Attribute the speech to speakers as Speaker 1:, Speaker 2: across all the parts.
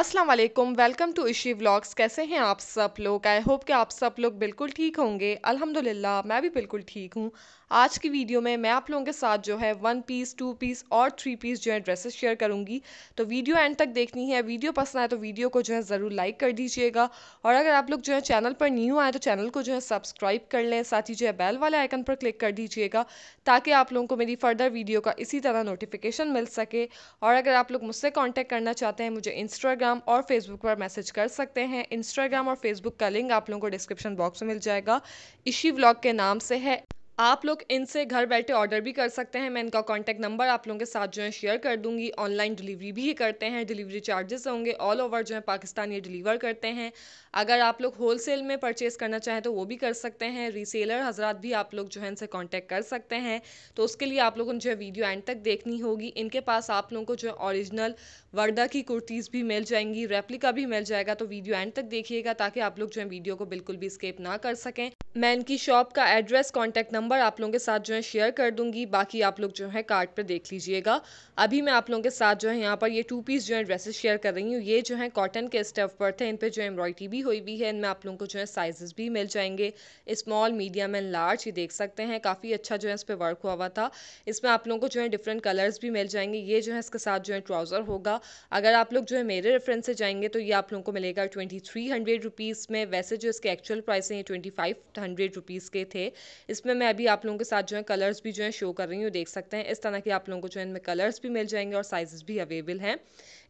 Speaker 1: अस्सलाम वालेकुम welcome to Ishi vlogs कैसे हैं आप सब लोग? आई होप कि आप सब लोग बिल्कुल ठीक होंगे। अल्हम्दुलिल्लाह, मैं भी बिल्कुल ठीक हूँ। आज की वीडियो में मैं आप लोगों के साथ जो है वन पीस टू पीस और थ्री पीस जो है ड्रेसेस शेयर करूँगी। तो वीडियो एंड तक देखनी है। वीडियो पसंद आए तो वीडियो को जो है ज़रूर लाइक कर दीजिएगा। और अगर आप लोग जो है चैनल पर न्यू आए तो चैनल को जो है सब्सक्राइब कर लें। साथ ही जो है बेल वाले आइकन पर क्लिक कर दीजिएगा ताकि आप लोगों को मेरी फर्दर वीडियो का इसी तरह नोटिफिकेशन मिल सके। और अगर आप लोग मुझसे कॉन्टैक्ट करना चाहते हैं, मुझे इंस्टाग्राम और फेसबुक पर मैसेज कर सकते हैं। इंस्टाग्राम और फेसबुक का लिंक आप लोगों को डिस्क्रिप्शन बॉक्स में मिल जाएगा। इशी व्लॉग के नाम से है आप लोग इनसे घर बैठे ऑर्डर भी कर सकते हैं। मैं इनका कॉन्टैक्ट नंबर आप लोगों के साथ जो है शेयर कर दूँगी। ऑनलाइन डिलीवरी भी करते हैं। डिलीवरी चार्जेस होंगे ऑल ओवर जो है पाकिस्तान ये डिलीवर करते हैं। अगर आप लोग होल सेल में परचेज़ करना चाहें तो वो भी कर सकते हैं। रीसेलर हजरात भी आप लोग जो है इनसे कॉन्टैक्ट कर सकते हैं। तो उसके लिए आप लोगों ने जो है वीडियो एंड तक देखनी होगी। इनके पास आप लोगों को जो है ऑरिजिनल वर्दा की कुर्तीज़ भी मिल जाएँगी रेप्लिका भी मिल जाएगा। तो वीडियो एंड तक देखिएगा ताकि आप लोग जो है वीडियो को बिल्कुल भी स्केप ना कर सकें। मैं इनकी शॉप का एड्रेस कॉन्टैक्ट नंबर आप लोगों के साथ जो है शेयर कर दूँगी बाकी आप लोग जो है कार्ड पर देख लीजिएगा अभी मैं आप लोगों के साथ जो है यहाँ पर ये टू पीस जो है ड्रेसेस शेयर कर रही हूँ ये जो है कॉटन के स्टफ़ पर थे इन पर जो एम्ब्रॉयडरी भी हुई हुई है इनमें आप लोगों को जो है साइजेस भी मिल जाएँगे स्मॉल मीडियम एंड लार्ज ये देख सकते हैं काफ़ी अच्छा जो है इस पर वर्क हुआ हुआ था इसमें आप लोगों को जो है डिफरेंट कलर्स भी मिल जाएँगे ये जो है इसके साथ जो है ट्राउज़र होगा अगर आप लोग जो है मेरे रेफरेंस से जाएँगे तो ये आप लोगों को मिलेगा ट्वेंटी थ्री हंड्रेड रुपीज़ में वैसे जो इसके एक्चुअल प्राइस हैं ये ट्वेंटी फाइव हंड्रेड रुपीज़ के थे। इसमें मैं अभी आप लोगों के साथ जो है कलर्स भी जो है शो कर रही हूँ, देख सकते हैं। इस तरह के आप लोगों को जो है इनमें कलर्स भी मिल जाएँगे और साइज़ भी अवेलेबल हैं।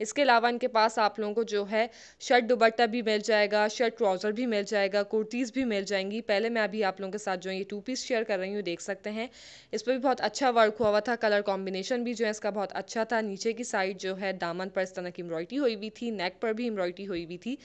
Speaker 1: इसके अलावा इनके पास आप लोगों को जो है शर्ट दुबट्टा भी मिल जाएगा शर्ट ट्राउज़र भी मिल जाएगा कुर्तीज़ भी मिल जाएँगी पहले मैं अभी आप लोगों के साथ जो है ये टू पीस शेयर कर रही हूँ देख सकते हैं इस पर भी बहुत अच्छा वर्क हुआ हुआ था कलर कॉम्बिनेशन भी जो है इसका बहुत अच्छा था नीचे की साइड जो है दामन पर इस तरह की एम्ब्रॉयडरी हुई हुई थी नेक पर भी एम्ब्रॉयडरी हुई हुई थी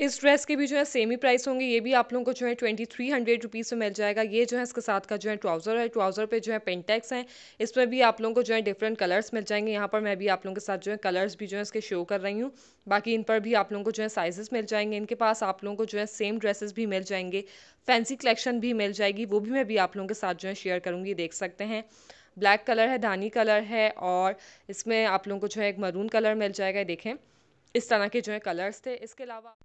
Speaker 1: इस ड्रेस के भी जो है सेम ही प्राइस होंगे ये भी आप लोगों को जो है ट्वेंटी थ्री हंड्रेड रुपीज़ में मिल जाएगा ये जो है इसके साथ का जो है ट्राउज़र है ट्राउज़र पे जो है पेंटेक्स हैं इसमें भी आप लोगों को जो है डिफरेंट कलर्स मिल जाएँगे यहाँ पर मैं भी आप लोगों के साथ जो है कलर्स भी जो है इसके शो कर रही हूँ। बाकी इन पर भी आप लोगों को जो है साइजेस मिल जाएँगे इनके पास। आप लोगों को जो है सेम ड्रेसेस भी मिल जाएँगे। फैंसी कलेक्शन भी मिल जाएगी। वो भी मैं भी आप लोगों के साथ जो है शेयर करूँगी, देख सकते हैं। ब्लैक कलर है, धानी कलर है और इसमें आप लोगों को जो है एक मरून कलर मिल जाएगा। देखें, इस तरह के जो है कलर्स थे। इसके अलावा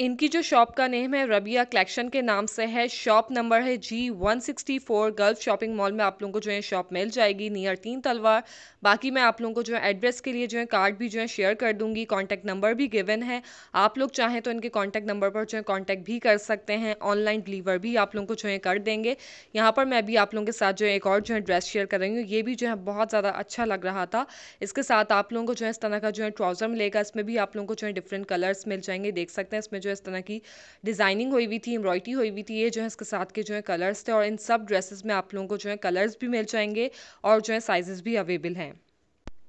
Speaker 1: इनकी जो शॉप का नेम है रबिया कलेक्शन के नाम से है। शॉप नंबर है जी 164 गल्फ शॉपिंग मॉल में आप लोगों को जो है शॉप मिल जाएगी। नियर तीन तलवार। बाकी मैं आप लोगों को जो है एड्रेस के लिए जो है कार्ड भी जो है शेयर कर दूँगी कॉन्टैक्ट नंबर भी गिवन है आप लोग चाहें तो इनके कॉन्टैक्ट नंबर पर जो है कॉन्टैक्ट भी कर सकते हैं ऑनलाइन डिलीवर भी आप लोगों को जो है कर देंगे यहाँ पर मैं भी आप लोगों के साथ जो है एक और जो है ड्रेस शेयर कर रही हूँ ये भी जो है बहुत ज़्यादा अच्छा लग रहा था इसके साथ आप लोगों को जो है इस तरह का जो है ट्राउज़र मिलेगा इसमें भी आप लोगों को जो है डिफरेंट कलर्स मिल जाएँगे देख सकते हैं इसमें जो है इस तरह की डिज़ाइनिंग हुई हुई थी एम्ब्रॉयडरी हुई हुई थी ये जो है इसके साथ के जो है कलर्स थे और इन सब ड्रेसेस में आप लोगों को जो है कलर्स भी मिल जाएँगे और जो है साइजेस भी अवेलेबल हैं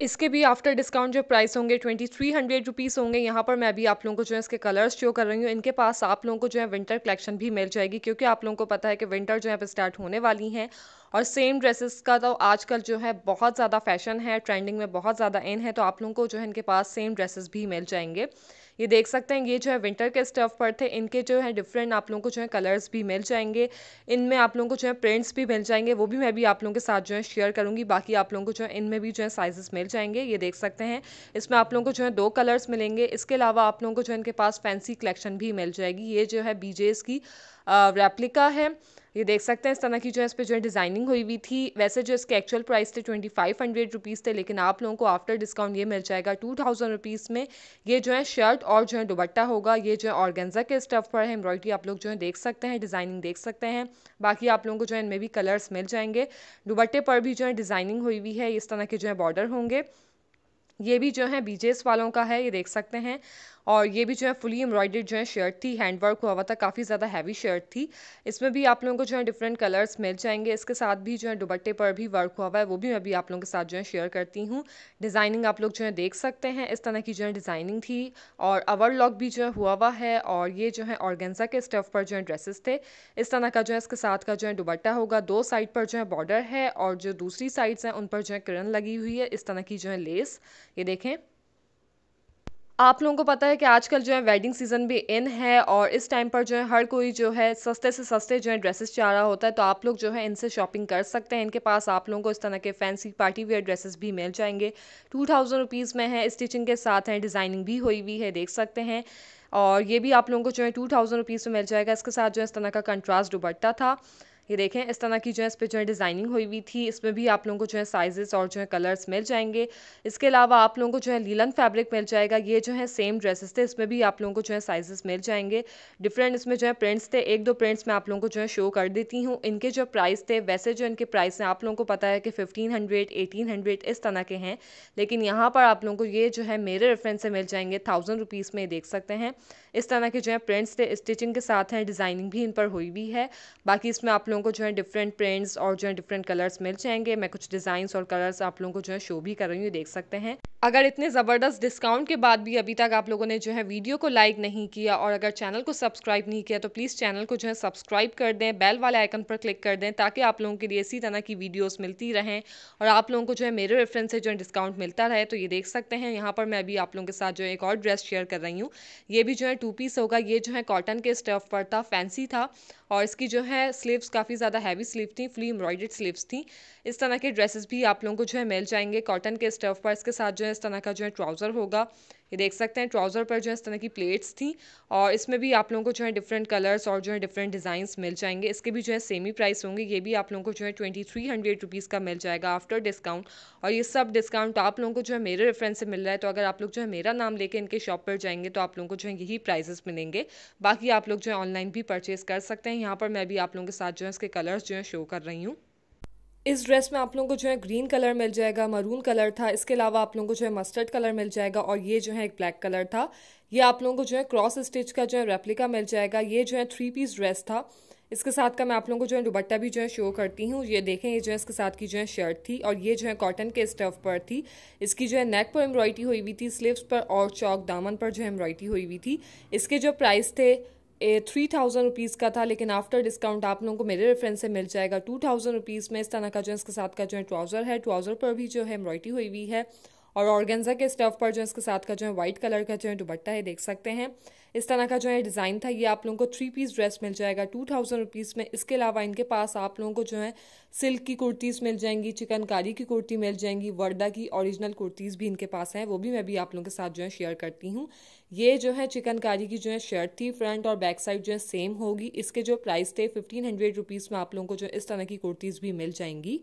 Speaker 1: इसके भी आफ्टर डिस्काउंट जो प्राइस होंगे ट्वेंटी थ्री हंड्रेड रुपीज़ होंगे, यहाँ पर मैं भी आप लोगों को जो है इसके कलर्स शो कर रही हूँ। इनके पास आप लोगों को जो है विंटर कलेक्शन भी मिल जाएगी, क्योंकि आप लोगों को पता है कि विंटर जो है अब स्टार्ट होने वाली हैं। और सेम ड्रेसेस का तो आजकल जो है बहुत ज़्यादा फ़ैशन है ट्रेंडिंग में बहुत ज़्यादा इन है तो आप लोगों को जो है इनके पास सेम ड्रेसेस भी मिल जाएँगे। ये देख सकते हैं ये जो है विंटर के स्टफ़ पर थे इनके जो है डिफरेंट आप लोगों को जो है कलर्स भी मिल जाएँगे इनमें आप लोगों को जो है प्रिंट्स भी मिल जाएँगे वो भी मैं भी आप लोगों के साथ जो है शेयर करूँगी बाकी आप लोगों को जो है इनमें भी जो है साइजेस मिल जाएँगे ये देख सकते हैं इसमें आप लोगों को जो है दो कलर्स मिलेंगे इसके अलावा आप लोगों को जो है इनके पास फैंसी कलेक्शन भी मिल जाएगी ये जो है बीजेस की रेप्लिका है। ये देख सकते हैं इस तरह की जो है, इस पर जो है डिज़ाइनिंग हुई हुई थी। वैसे जो इसके एक्चुअल प्राइस थे ट्वेंटी फाइव हंड्रेड रुपीज़ थे, लेकिन आप लोगों को आफ्टर डिस्काउंट ये मिल जाएगा टू थाउज़ेंड रुपीज़ में। ये जो है शर्ट और जो है दुबट्टा होगा। ये जो है ऑर्गेंजा के स्टफ़ पर है। एम्ब्रॉयडरी आप लोग जो है देख सकते हैं डिज़ाइनिंग देख सकते हैं। बाकी आप लोगों को जो है इनमें भी कलर्स मिल जाएँगे। दुबट्टे पर भी जो है डिज़ाइनिंग हुई हुई है। इस तरह के जो है बॉर्डर होंगे। ये भी जो है बीजेस वालों का है। ये देख सकते हैं। और ये भी जो है फुली एम्ब्रॉयडर्ड जो है शर्ट थी हैंडवर्क हुआ हुआ था काफ़ी ज़्यादा हैवी शर्ट थी इसमें भी आप लोगों को जो है डिफरेंट कलर्स मिल जाएँगे इसके साथ भी जो है दुबट्टे पर भी वर्क हुआ हुआ है वो भी मैं भी आप लोगों के साथ जो है शेयर करती हूँ डिज़ाइनिंग आप लोग जो है देख सकते हैं इस तरह की जो है डिज़ाइनिंग थी और अवर लॉक भी जो है हुआ हुआ है और ये जो है ऑर्गेंजा के स्टफ़ पर जो है ड्रेसेस थे इस तरह का जो है इसके साथ का जो है दुबट्टा होगा दो साइड पर जो है बॉर्डर है और जो दूसरी साइड्स हैं उन पर जो है किरण लगी हुई है इस तरह की जो है लेस ये देखें आप लोगों को पता है कि आजकल जो है वेडिंग सीज़न भी इन है और इस टाइम पर जो है हर कोई जो है सस्ते से सस्ते जो है ड्रेसेस चाह रहा होता है तो आप लोग जो है इनसे शॉपिंग कर सकते हैं। इनके पास आप लोगों को इस तरह के फैंसी पार्टी वेयर ड्रेसेस भी मिल जाएँगे। टू थाउज़ेंड रुपीज़ में है स्टिचिंग के साथ हैं डिज़ाइनिंग भी हुई हुई है, देख सकते हैं। और ये भी आप लोगों को जो है टू थाउज़ेंड रुपीज़ में मिल जाएगा। इसके साथ जो है इस तरह का कंट्रास्ट दुबट्टा था। ये देखें इस तरह की जो है इस पर जो है डिज़ाइनिंग हुई हुई थी इसमें भी आप लोगों को जो है साइजेस और जो है कलर्स मिल जाएँगे इसके अलावा आप लोगों को जो है लीलन फैब्रिक मिल जाएगा ये जो है सेम ड्रेसेस थे इसमें भी आप लोगों को जो है साइजेस मिल जाएँगे डिफरेंट इसमें जो है प्रिंट्स थे एक दो प्रिंट्स मैं आप लोगों को जो है शो कर देती हूँ इनके जो प्राइस थे वैसे जो इनके प्राइस हैं आप लोगों को पता है कि फिफ्टीन हंड्रेड एटीन हंड्रेड इस तरह के हैं लेकिन यहाँ पर आप लोगों को ये जो है मेरे रेफरेंस से मिल जाएँगे थाउज़ेंड रुपीज़ में देख सकते हैं इस तरह के जो है प्रिंट्स थे स्टिचिंग के साथ हैं डिज़ाइनिंग भी इन पर हुई भी है। बाकी इसमें आप लोगों को जो है डिफरेंट प्रिंट्स और जो है डिफरेंट कलर्स मिल जाएँगे। मैं कुछ डिज़ाइंस और कलर्स आप लोगों को जो है शो भी कर रही हूँ देख सकते हैं। अगर इतने ज़बरदस्त डिस्काउंट के बाद भी अभी तक आप लोगों ने जो है वीडियो को लाइक नहीं किया और अगर चैनल को सब्सक्राइब नहीं किया तो प्लीज़ चैनल को जो है सब्सक्राइब कर दें बेल वाले आइकन पर क्लिक कर दें, ताकि आप लोगों के लिए इसी तरह की वीडियोस मिलती रहें और आप लोगों को जो है मेरे रेफरेंस से जो है डिस्काउंट मिलता रहे तो ये देख सकते हैं। यहाँ पर मैं अभी आप लोगों के साथ जो है एक और ड्रेस शेयर कर रही हूँ। ये भी जो है टू पीस होगा। ये जो है कॉटन के स्टफ़ पर था फैंसी था और इसकी जो है स्लीव्स काफ़ी ज़्यादा हैवी स्लीव थी फुली एम्ब्रॉयडेड स्लीव्स थी। इस तरह के ड्रेसेस भी आप लोगों को जो है मिल जाएँगे कॉटन के स्टफ़ पर। इसके साथ जो है इस तरह का जो है ट्राउज़र होगा। ये देख सकते हैं ट्राउज़र पर जो है इस तरह की प्लेट्स थी और इसमें भी आप लोगों को जो है डिफरेंट कलर्स और जो है डिफरेंट डिज़ाइंस मिल जाएँगे इसके भी जो है सेम ही प्राइस होंगे ये भी आप लोगों को जो है ट्वेंटी थ्री हंड्रेड रुपीज़ का मिल जाएगा आफ्टर डिस्काउंट और ये सब डिस्काउंट आप लोगों को जो है मेरे रेफरेंस से मिल रहा है तो अगर आप लोग जो है मेरा नाम लेके इनके शॉप पर जाएँगे तो आप लोगों को जो है यही प्राइजेस मिलेंगे बाकी आप लोग जो है ऑनलाइन भी परचेज़ कर सकते हैं यहाँ पर मैं भी आप लोगों के साथ जो है इसके कलर्स जो है शो कर रही हूँ इस ड्रेस में आप लोगों को जो है ग्रीन कलर मिल जाएगा मरून कलर था इसके अलावा आप लोगों को जो है मस्टर्ड कलर मिल जाएगा और ये जो है एक ब्लैक कलर था ये आप लोगों को जो है क्रॉस स्टिच का जो है रेप्लिका मिल जाएगा ये जो है थ्री पीस ड्रेस था इसके साथ का मैं आप लोगों को जो है दुबट्टा भी जो है शो करती हूँ ये देखें ये जो है इसके साथ की जो है शर्ट थी और ये जो है कॉटन के स्टफ़ पर थी इसकी जो है नेक पर एम्ब्रॉयडरी हुई हुई थी स्लीव्स पर और चौक दामन पर जो है एम्ब्रॉयडरी हुई हुई थी इसके जो प्राइस थे थ्री थाउज़ेंड रुपीज़ का था, लेकिन आफ्टर डिस्काउंट आप लोगों को मेरे रेफरेंस से मिल जाएगा। टू थाउज़ेंड रुपीज़ में इस तरह का जो इसके साथ का जो है ट्राउज़र है। ट्राउज़र पर भी जो है एम्ब्रॉयडरी हुई हुई है। और ऑर्गेन्जा के स्टफ़ पर जो है, इसके साथ का जो है वाइट कलर का जो है दुबट्टा है, देख सकते हैं। इस तरह का जो है डिज़ाइन था, ये आप लोगों को थ्री पीस ड्रेस मिल जाएगा टू थाउज़ेंड रुपीज़ में। इसके अलावा इनके पास आप लोगों को जो है सिल्क की कुर्तीज़ मिल जाएँगी, चिकनकारी की कुर्ती मिल जाएँगी, वर्दा की ओरिजिनल कुर्तीज़ भी इनके पास हैं, वो भी मैं भी आप लोगों के साथ जो है शेयर करती हूँ। ये जो है, चिकनकारी की जो है शर्ट थी फ्रंट और बैक साइड जो है सेम होगी। इसके जो प्राइस थे फिफ्टीन हंड्रेड रुपीज़ में आप लोगों को जो इस तरह की कुर्तीज़ भी मिल जाएँगी।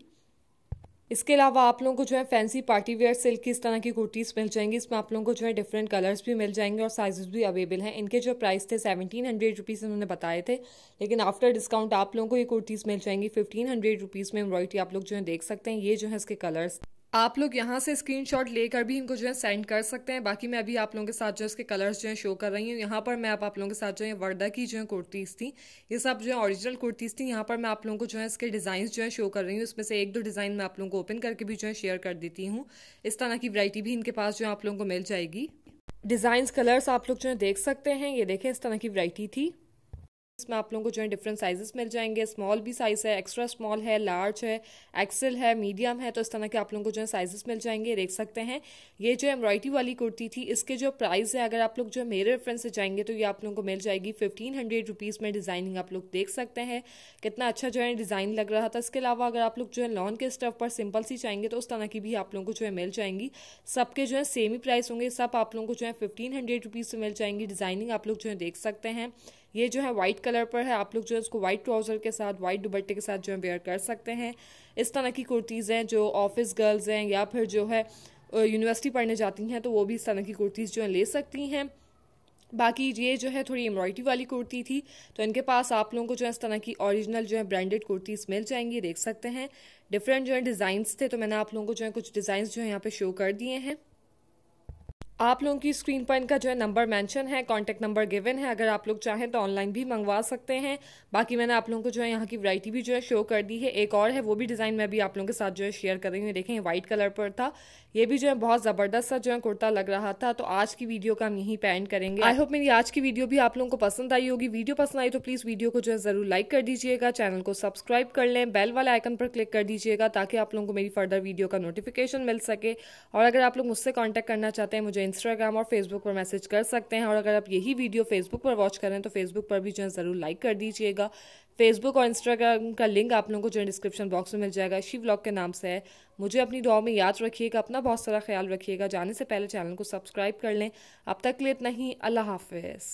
Speaker 1: इसके अलावा आप लोगों को जो है फैंसी पार्टी वेयर सिल्क की इस तरह की कुर्तीज़ मिल जाएँगी। इसमें आप लोगों को जो है डिफरेंट कलर्स भी मिल जाएँगे और साइजेस भी अवेलेबल हैं। इनके जो प्राइस थे सेवनटीन हंड्रेड रुपीज़ इन्होंने बताए थे। लेकिन आफ्टर डिस्काउंट आप लोगों को ये कुर्तीज़ मिल जाएँगी फिफ्टीन हंड्रेड रुपीज़ में। एम्ब्रॉयडरी आप लोग जो है देख सकते हैं। ये जो है इसके कलर्स आप लोग यहाँ से स्क्रीनशॉट लेकर भी इनको जो है सेंड कर सकते हैं। बाकी मैं अभी आप लोगों के साथ जो है इसके कलर्स जो है शो कर रही हूँ। यहाँ पर मैं आप, आप लोगों के साथ जो है वर्दा की जो है कुर्तीज़ थी ये सब जो है ओरिजिनल कुर्तीज़ थी। यहाँ पर मैं आप लोगों को जो है इसके डिज़ाइन जो है शो कर रही हूँ। इसमें से एक दो डिज़ाइन मैं आप लोगों को ओपन करके भी जो है शेयर कर देती हूँ। इस तरह की वरायटी भी इनके पास जो है आप लोगों को मिल जाएगी। डिज़ाइंस कलर्स आप लोग जो है देख सकते हैं। ये देखें इस तरह की वरायटी थी। इसमें आप लोगों को जो है डिफरेंट साइजेस मिल जाएँगे। स्मॉल भी साइज़ है एक्स्ट्रा स्मॉल है लार्ज है एक्सेल है मीडियम है तो इस तरह के आप लोगों को जो है साइजेस मिल जाएँगे, देख सकते हैं। ये जो एम्ब्रॉयडरी वाली कुर्ती थी, इसके जो प्राइस है, अगर आप लोग जो है मेरे रेफरेंस से जाएँगे तो ये आप लोगों को मिल जाएगी फिफ्टीन हंड्रेड रुपीज़ में डिज़ाइनिंग आप लोग देख सकते हैं। कितना अच्छा जो है डिज़ाइन लग रहा था। इसके अलावा अगर आप लोग जो है लॉन के स्टफ़ पर सिंपल सी चाहेंगे तो उस तरह की भी आप लोगों को जो है मिल जाएँगी। सबके जो है सेम ही प्राइस होंगे, सब आप लोगों को जो है फिफ्टीन हंड्रेड रुपीज़ से मिल जाएँगी। डिज़ाइनिंग आप लोग जो है देख सकते हैं। ये जो है वाइट कलर पर है आप लोग जो है उसको वाइट ट्राउज़र के साथ वाइट दुबट्टे के साथ जो है वेयर कर सकते हैं इस तरह की कुर्तीज़ हैं जो ऑफ़िस गर्ल्स हैं या फिर जो है यूनिवर्सिटी पढ़ने जाती हैं तो वो भी इस तरह की कुर्तीज़ जो है ले सकती हैं बाकी ये जो है थोड़ी एम्ब्रॉयडरी वाली कुर्ती थी तो इनके पास आप लोगों को जो है इस तरह की ओरिजिनल जो है ब्रांडेड कुर्तीज़ मिल जाएँगी देख सकते हैं डिफरेंट जो है डिज़ाइंस थे तो मैंने आप लोगों को जो है कुछ डिज़ाइंस जो है यहाँ पे शो कर दिए हैं आप लोगों की स्क्रीन पर इनका जो है नंबर मेंशन है कॉन्टैक्ट नंबर गिवन है, अगर आप लोग चाहें तो ऑनलाइन भी मंगवा सकते हैं। बाकी मैंने आप लोगों को जो है यहाँ की वैरायटी भी जो है शो कर दी है। एक और है, वो भी डिज़ाइन मैं भी आप लोगों के साथ जो है शेयर कर रही हूँ। देखें व्हाइट कलर पर था। ये भी जो है बहुत ज़बरदस्त सा जो है कुर्ता लग रहा था। तो आज की वीडियो का हम यहीं पे एंड करेंगे। आई होप मेरी आज की वीडियो भी आप लोगों को पसंद आई होगी। वीडियो पसंद आई तो प्लीज़ वीडियो को जो है ज़रूर लाइक कर दीजिएगा। चैनल को सब्सक्राइब कर लें। बेल वाले आइकन पर क्लिक कर दीजिएगा ताकि आप लोगों को मेरी फर्दर वीडियो का नोटिफिकेशन मिल सके। और अगर आप लोग मुझसे कॉन्टैक्ट करना चाहते हैं, मुझे इंस्टाग्राम और फेसबुक पर मैसेज कर सकते हैं और अगर आप यही वीडियो फेसबुक पर वॉच करें तो फेसबुक पर भी जो है ज़रूर लाइक कर दीजिएगा। फेसबुक और इंस्टाग्राम का लिंक आप लोगों को जो है डिस्क्रिप्शन बॉक्स में मिल जाएगा। शिव ब्लॉग के नाम से है। मुझे अपनी दुआ में याद रखिएगा, अपना बहुत सारा ख्याल रखिएगा। जाने से पहले चैनल को सब्सक्राइब कर लें। अब तक के लिए इतना ही। अल्लाह हाफिज़।